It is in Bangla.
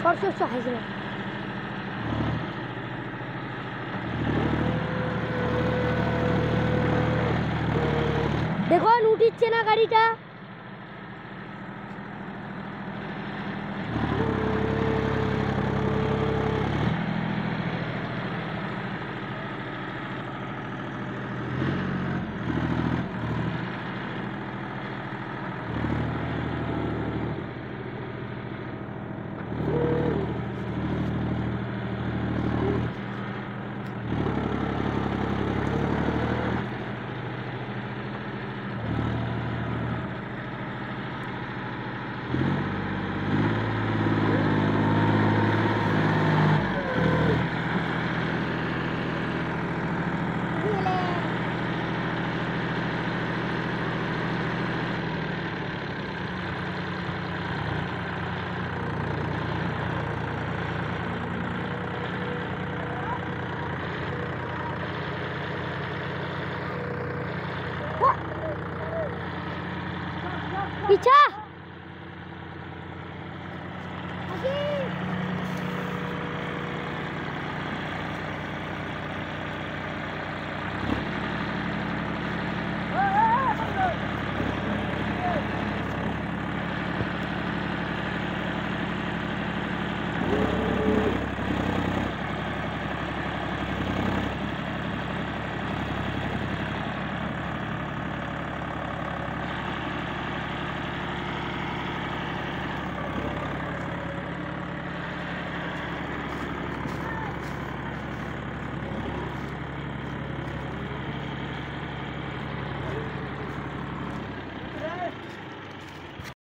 সরষে হাসিনা দেখুন উঠিচ্ছে না গাড়িটা। पीछा।